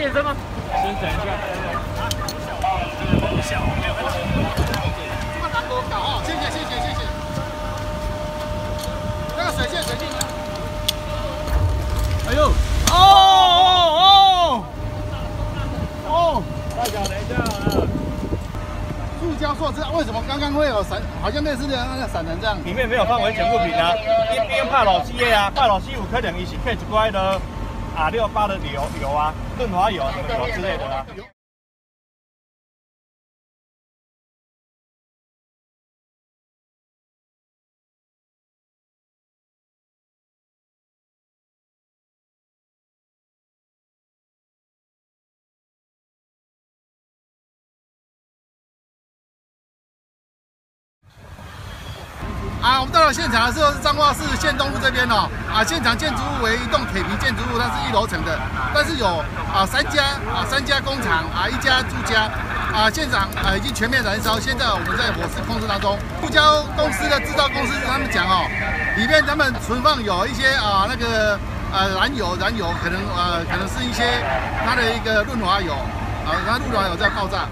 验车吗？先等一下。小，没有问题。这么难给我搞哦，谢谢谢谢谢谢。那个水线水线。哎呦！哦。哦。哦！哦！大家等一下啊！塑胶塑料为什么刚刚会有闪？好像类似的那个闪人这样。里面没有放危险物品啊，一边怕老七的啊，怕老机有可能一起 catch 乖的。阿，六八的油油啊，润滑油什么油之类的啊。啊，我们到了现场的时候是彰化市县东路这边哦。啊，现场建筑物为一栋铁皮建筑物，它是一楼层的，但是有啊三家啊三家工厂啊一家住家啊，现场啊已经全面燃烧。现在我们在火势控制当中。塑胶公司的制造公司他们讲哦，里面他们存放有一些啊那个呃燃油，燃油可能呃可能是一些它的一个润滑油啊，它润滑油在爆炸。